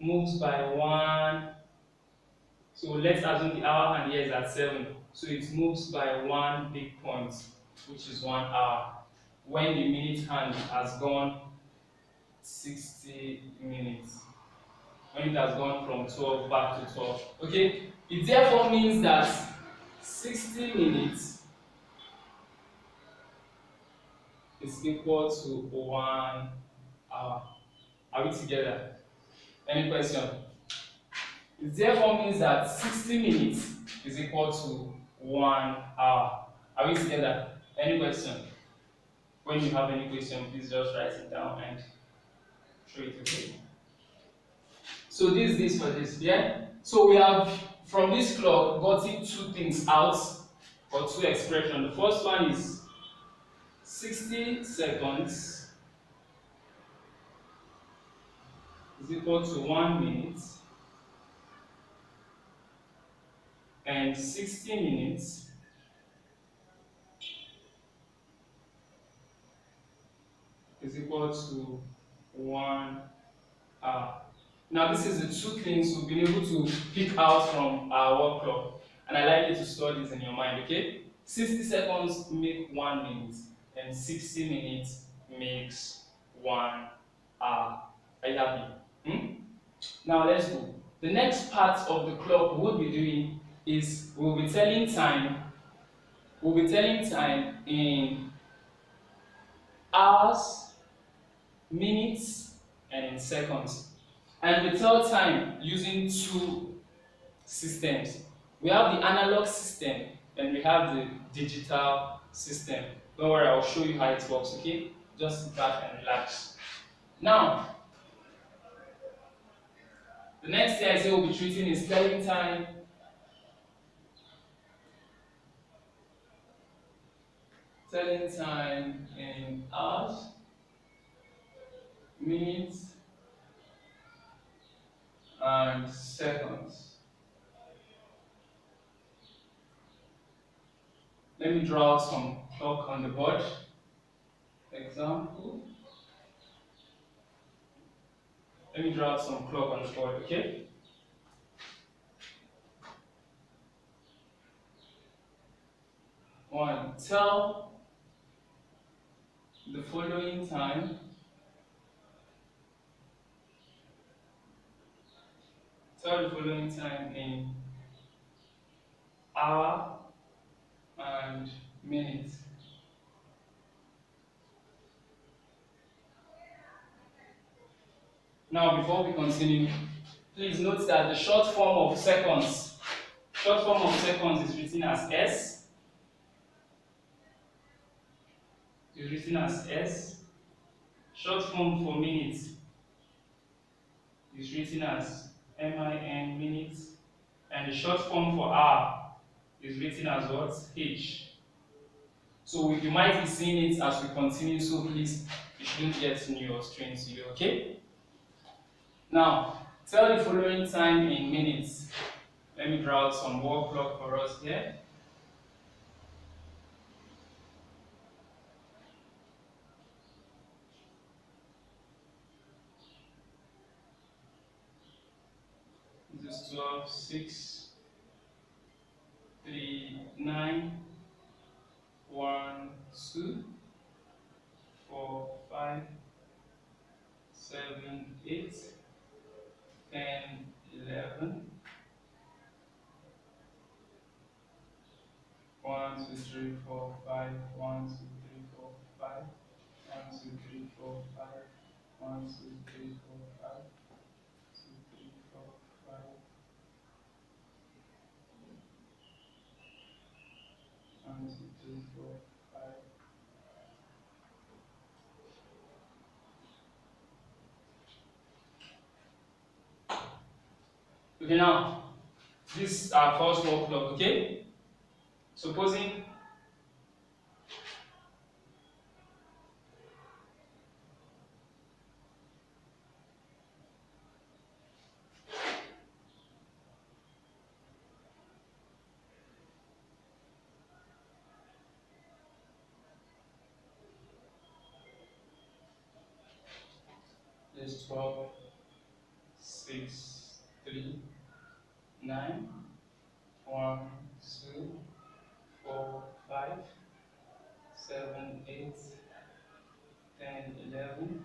moves by one. So let's assume the hour hand here is at seven. So it moves by one big point, which is one hour. When the minute hand has gone 60 minutes. When it has gone from 12 back to 12. Okay? It therefore means that 60 minutes is equal to one hour. Are we together? Any question? It therefore means that 60 minutes is equal to one hour. Are we together? Any question? When you have any question, please just write it down and show it to me. So this this for this, yeah? So we have from this clock gotten two things out or two expressions. The first one is 60 seconds is equal to one minute and 60 minutes is equal to one hour. Now, this is the two things we've been able to pick out from our work clock, and I'd like you to store this in your mind, okay? 60 seconds make one minute, and 60 minutes makes one hour. Are you happy? Hmm? Now, let's go. The next part of the clock we'll be doing is we'll be telling time, we'll be telling time in hours, minutes, and in seconds. And we tell time using two systems. We have the analog system and we have the digital system. Don't worry, I'll show you how it works, okay? Just sit back and relax. Now, the next say we'll be treating is telling time. Telling time in hours, minutes, and seconds. Let me draw some clock on the board. Example. Let me draw some clock on the board, okay? One, tell the following time tell the following time in hour and minute. Now, before we continue, please note that the short form of seconds, short form of seconds is written as S. Is written as S. Short form for minutes is written as MIN minutes, and the short form for hour is written as what? H. So you might be seeing it as we continue, so please, it shouldn't get new or strange to you, okay? Now, tell the following time in minutes. Let me draw some wall clock for us here. This is 12, 6, 3, 9, 1, 2, 4, 5, 7, 8, 10, 11, 1, 2, 3, 4, 5, 1, 2, 3, 4, 5, 1, 2, 3, 4, 5, 1, 2, 3, 4, 5, 2, 3, 4, 5, One, two, three, four, five. Okay, now, this is our first wall clock, okay? Supposing there's 12, 6, six, three, nine, one, two, four, five, seven, eight, ten, eleven.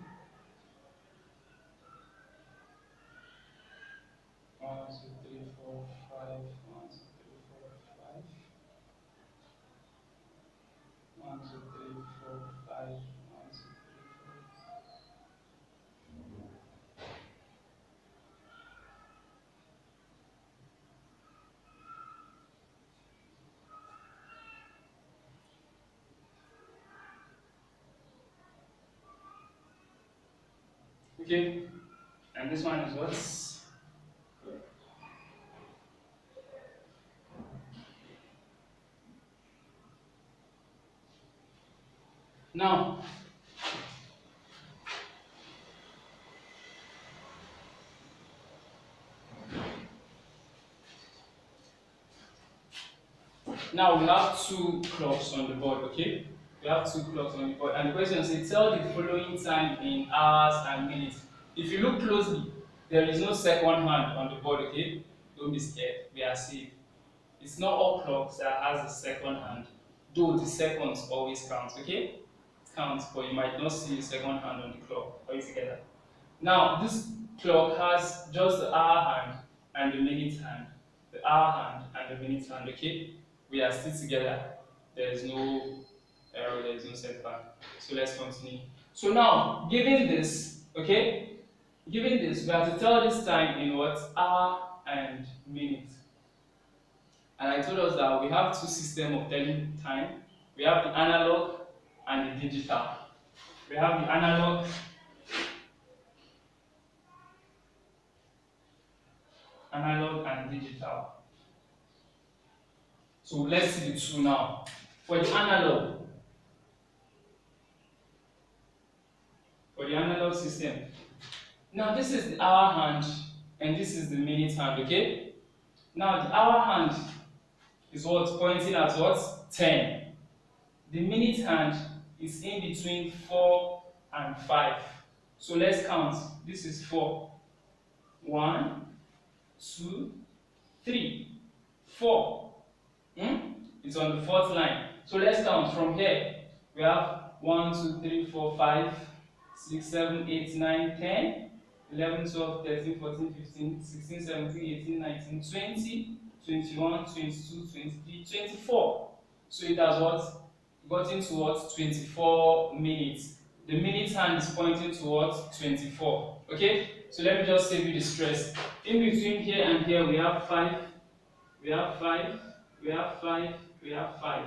One, two, three, four, five, one, two, three, four, five. One, two, three, four, five, one, two, three, four. Okay, and this one is what? Now, now we have two clocks on the board, okay? We have two clocks on the board, and the question says, tell the following time in hours and minutes. If you look closely, there is no second hand on the board, okay? Don't be scared, we are safe. It's not all clocks that has a second hand, though the seconds always count, okay? counts, but you might not see the second hand on the clock. Are you together? Now, this clock has just the hour hand and the minute hand. The hour hand and the minute hand, okay? We are still together. There is no there is no setback. So let's continue. So now, given this, okay? Given this, we have to tell this time in what? Hour and minute. And I told us that we have two systems of telling time. We have the analog and the digital. We have the analog analog and digital. So let's see the two now. For the analog, for the analog system, now this is the hour hand and this is the minute hand, okay? Now the hour hand is what pointing at what? 10. The minute hand is in between 4 and 5. So let's count. This is 4. 1, 2, 3, 4. Hmm? It's on the fourth line. So let's count from here. We have 1, 2, 3, 4, 5, 6, 7, 8, 9, 10, 11, 12, 13, 14, 15, 16, 17, 18, 19, 20, 21, 22, 23, 24. So it has what? Gotten towards 24 minutes. The minute hand is pointing towards 24. Okay? So let me just save you the stress. In between here and here, we have 5, we have 5, we have 5, we have 5.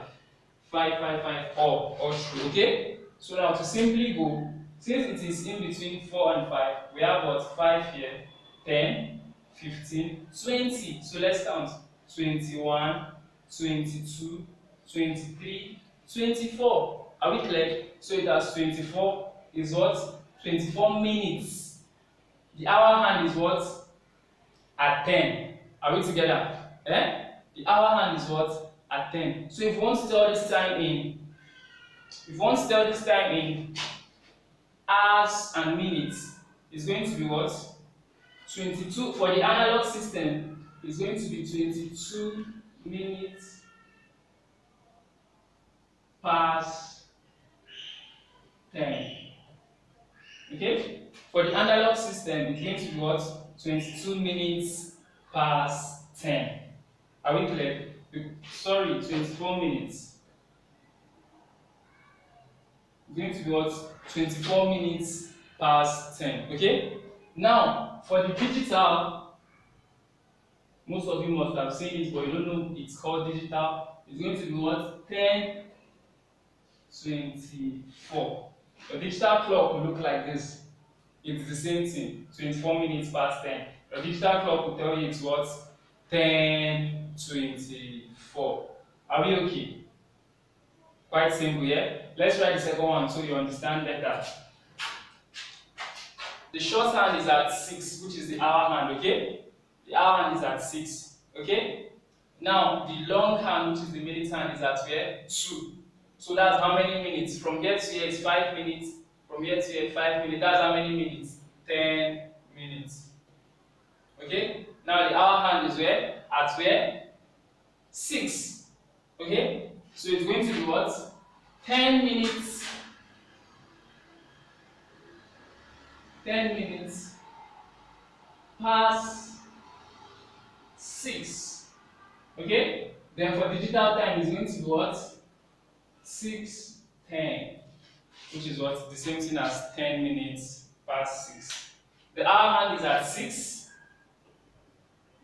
5, 5, 5, all, all true. Okay? So now to simply go, since it is in between 4 and 5, we have what? 5 here, 10, 15, 20. So let's count. 21, 22, 23, 24. Are we clear? So it has 24 is what? 24 minutes. The hour hand is what? At 10. Are we together? Eh? The hour hand is what? At 10. So if you want to tell this time in, if you want to tell this time in hours and minutes, it's going to be what? 22. For the analog system, it's going to be 22 minutes past 10. Okay? For the analog system, it's going to be what? 22 minutes past 10. Are we clear? Sorry, 24 minutes. Going to be what? 24 minutes past 10. Okay? Now, for the digital, most of you must have seen it, but you don't know it's called digital. It's going to be what? 10 24. A digital clock will look like this. It's the same thing, 24 minutes past 10. A digital clock will tell you it's what? 10, 24. Are we okay? Quite simple, yeah? Let's try the second one so you understand better. The short hand is at 6, which is the hour hand, okay? The hour hand is at 6, okay? Now, the long hand, which is the minute hand, is at where? 2. So that's how many minutes? From here to here is 5 minutes. From here to here, 5 minutes. That's how many minutes? 10 minutes. Okay? Now the hour hand is where? At where? 6. Okay? So it's going to be what? 10 minutes. 10 minutes past 6. Okay? Therefore, digital time is going to be what? 6, 10. Which is what? The same thing as 10 minutes past 6. The hour hand is at 6.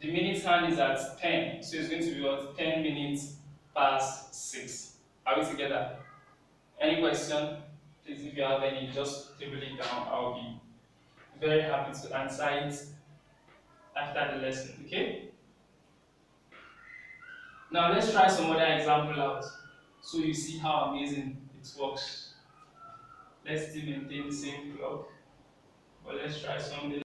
The minute hand is at 10. So it's going to be what? 10 minutes past 6. Are we together? Any question? Please, if you have any, just table it down. I'll be very happy to answer it after the lesson, okay? Now let's try some other example out so you see how amazing it works. Let's still maintain the same clock, but let's try something